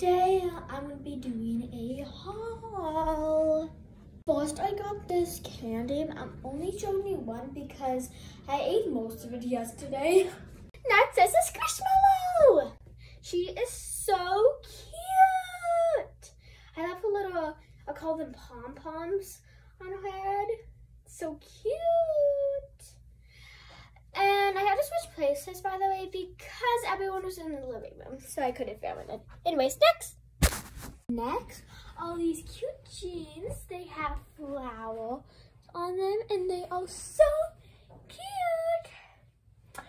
Today I'm gonna be doing a haul. First I got this candy. I'm only showing you one because I ate most of it yesterday. Next is a Squishmallow. She is so cute. I have a little, I call them pom-poms on her head. So cute. And I had places, by the way, because everyone was in the living room, so I couldn't film it. Anyways, next. Next, all these cute jeans. They have flowers on them, and they are so cute.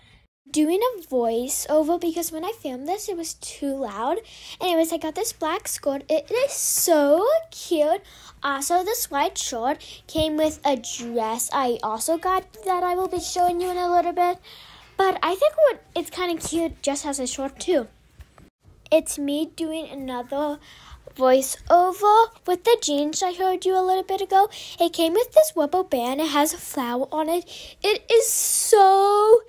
Doing a voiceover because when I filmed this, it was too loud. Anyways, I got this black skirt. It is so cute. Also, this white short came with a dress I also got that I will be showing you in a little bit. But I think what it's kind of cute just as a short too. It's me doing another voiceover with the jeans I showed you a little bit ago. It came with this rubber band. It has a flower on it. It is so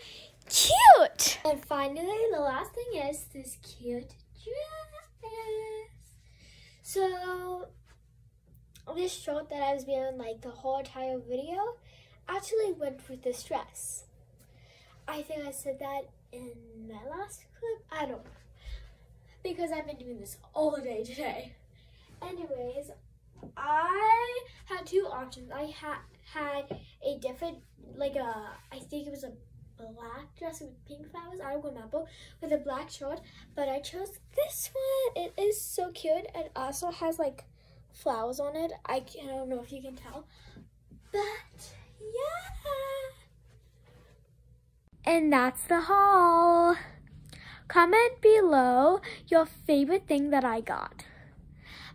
cute. And finally, the last thing is this cute dress. So this short that I was wearing like the whole entire video actually went with this dress. I think I said that in my last clip. I don't know. Because I've been doing this all day today. Anyways, I had two options. I had had a different, like a, I think it was a black dress with pink flowers. I remember with a black short, but I chose this one. It is so cute. It also has like flowers on it. I, I don't know if you can tell, but yeah. And that's the haul. Comment below your favorite thing that I got.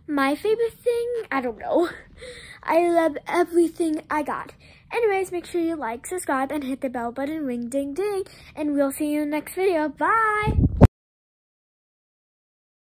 My favorite thing, I don't know. I love everything I got. Anyways, make sure you like, subscribe, and hit the bell button, ring ding ding, and we'll see you in the next video. Bye!